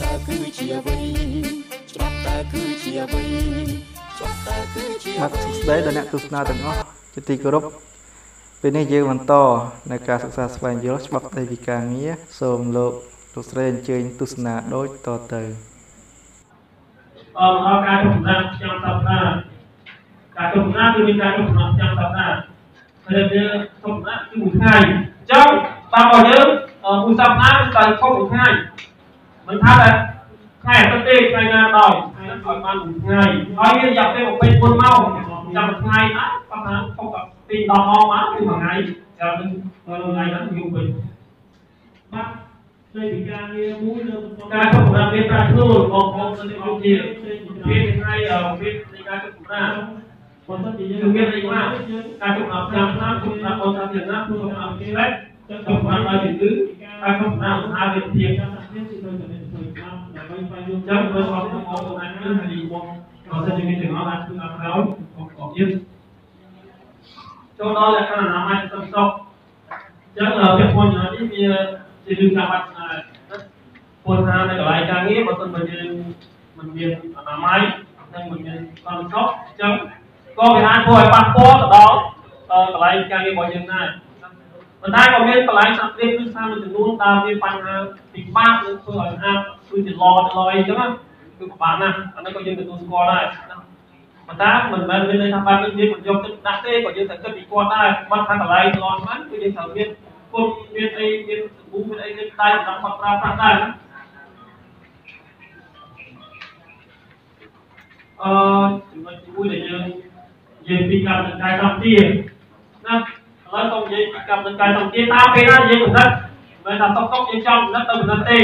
តើគឺជាអ្វីច្បាប់តើគឺជាអ្វីច្បាប់តើគឺជាបាទសួស្តីដល់អ្នកទស្សនាទាំងអស់ជាទីគោរពពេលនេះយើងបន្តនៅការសិក្សាស្វែងយល់ច្បាប់ស្តីពីការងារសូមលោកលោកស្រីអញ្ជើញទស្សនាដូចតទៅអរអរការជម្រាបខ្ញុំសប្តាហ៍ការជម្រាបគឺមានការជម្រាបខ្ញុំសប្តាហ៍ហើយយើងជម្រាបគឺមួយថ្ងៃអញ្ចឹងតាមរបស់យើងមួយសប្តាហ៍គឺតែខុសមួយថ្ងៃ មិនថាតែថ្ងៃអាទិត្យទេថ្ងៃណាដោយថ្ងៃនោះឲ្យបានមួយថ្ងៃហើយមានរយៈពេល24ម៉ោងចាំមួយថ្ងៃណាគាត់ថាខុសតែពី10ម៉ោងមកគឺមួយថ្ងៃចាំនឹងថ្ងៃហ្នឹងយូរពេកបាទស្ដីពីការងារមួយនៅការចុះសម្រាប់មានប្រាខ្លួនបងប្អូននៅក្នុងជាវាថ្ងៃវានៃការចុះសម្រាប់បើសិនជាយើងមានអីមកការចុះសម្រាប់ចាំឆ្នាំចុះសម្រាប់បងសាធារណៈចុះសម្រាប់គេចុះសម្រាប់ឲ្យជំងឺការចុះសម្រាប់អាវិទ្យាចាំថាគឺត្រូវតែធ្វើតាម ដើម្បីស្វែងយល់ចាំបើអត់មកទៅអាចគឺហើយបងបើសិនជាមានចំណងអាចគឺអត់ក្រោយអបយើងចូលដល់លក្ខណៈអនាម័យសំសុខអញ្ចឹងពាក់ព័ន្ធនេះវាជារឿងចាំបាច់ពលថានៅកន្លែងការងារបើសិនបើយើងមិនមានអនាម័យនិងមិនមានសន្តិសុខអញ្ចឹងក៏វាអាចធ្វើឲ្យប៉ះពាល់ទៅដល់កន្លែងការងាររបស់យើងដែរ ប៉ុន្តែក៏មានកន្លែងសត្វព្រាបគឺថាមួយចំនួនដែលមានបញ្ហាពិបាកនឹងធ្វើឲ្យអាចគឺជាឡទៅឡអីចឹងគឺពិបាកណាស់អានេះក៏យើងទទួលស្គាល់ដែរប៉ុន្តែមិនមែនមានន័យថាបែបនេះយើងមិនយកទឹកដាក់ទេក៏យើងត្រូវគិតពីគាត់ដែរមិនថាកន្លែងឡហ្នឹងគឺយើងត្រូវមានគុណមានអីមានសម្បូរមានអីមានដៃសម្រាប់គាត់ប្រើប្រាស់ដែរណាអឺចំណុចមួយដែលយើងនិយាយពីកម្មនកាយសម្ភារណាឥ ឡូវសូមនិយាយពីកម្មនកាយសម្ភារតាមពេលណាយើងកំណត់មិនថាសុកសុកយើងចង់កំណត់ទៅកំណត់ទេ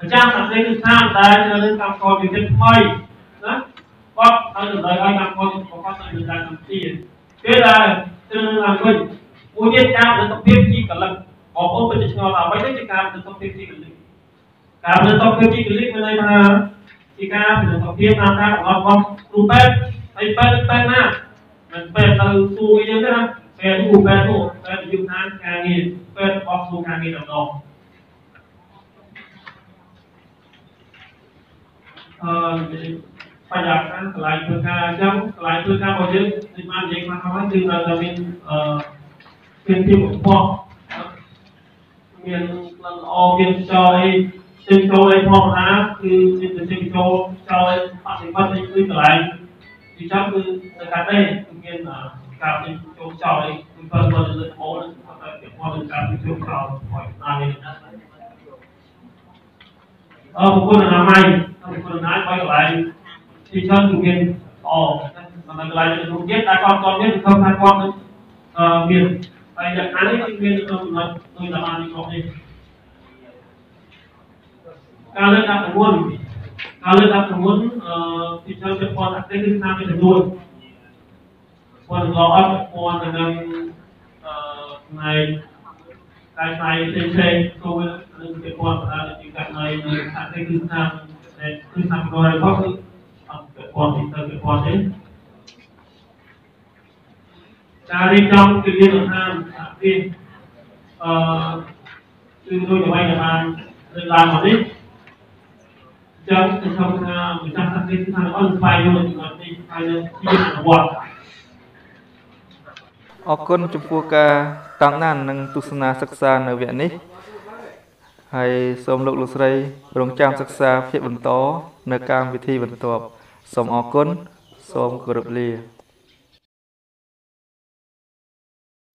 ម្ចាស់សាស្ត្រីគឺស្ថានតែនៅលើកម្មករវិទ្យាថ្មីណាគាត់ឲ្យតម្រូវឲ្យកម្មករប្រកបដោយវិទ្យាសម្ភារពេលដែលទៅនឹងឡើងវិញមួយទៀតការផលិតភាពជីកលឹកបងប្អូនពិតជាឆ្ងល់ថាអ្វីទៅជាការផលិតភាពជីកលឹកការផលិតភាពជីកលឹកមានន័យថាជាការពិនិត្យសុខភាពតាមការកំណត់របស់គ្រូពេទ្យហើយពេទ្យពេទ្យណាមិនពេទ្យទៅសួរយើងទេណា ពេទ្យគ្រូពេទ្យនោះពេទ្យយុទ្ធនាការងារពេទ្យរបស់គ្រូការងារតំណងអឺបញ្ហាខាងកន្លែងធ្វើការអញ្ចឹងកន្លែងធ្វើការរបស់យើងដូចបាននិយាយខ្លះហើយគឺនៅតែមានអឺមានភាពបំផុសមានក្លិនល្អមានខ្យល់អីចេញចូលអីធម្មតាគឺមានតែចេញចូលចូលអីបដិបត្តិអីគឺកន្លែងទីចាំគឺនៅកាត់ទេគឺមាន ការចេញចូលចូលអីគឺបើបើលើអូនគាត់តែពាក់ព័ន្ធនឹងការចេញចូលចូលឲ្យតាមនេះអរគុណអនាម័យអរគុណអនាម័យកន្លែងទីចាំគឺមានល្អនៅកន្លែងនោះទៀតតែគាត់គាត់មានគឺថាគាត់មានហើយលក្ខណៈនេះគឺមានក្នុងចំណុចដូចតាមនេះគ្រប់នេះការលើកដាក់ប្រមុនការលើកដាក់ប្រមុនអឺទីចូលជាព័ន្ធអតិគឺតាមមានចំនួន ព័ន្ធល្អអត់ព័ន្ធនឹងអឺផ្នែកកាយផ្នែកផ្សេងផ្សេងគោលនឹងជាព័ន្ធបណ្ដាលជាកាត់នៃអតិគឺតាមគឺតាមរបស់របស់គឺអត់ព័ន្ធទីទៅព័ន្ធទេការរៀបចំគឺមានន័យថាវាអឺគឺដូចអ្វីដែលបានលើកឡើងមកនេះចឹងខ្ញុំថាម្ចាស់សាស្ត្រីថាអត់ស្វែងយល់ចំណុចនេះហើយនឹងជាអនុវត្ត អរគុណចំពោះការតាមដាននិងទស្សនាសិក្សានៅវគ្គនេះហើយសូមលោកលោកស្រីរងចាំសិក្សាភាគបន្ត នៅកម្មវិធីបន្ទាប់សូមអរគុណសូមគោរពលា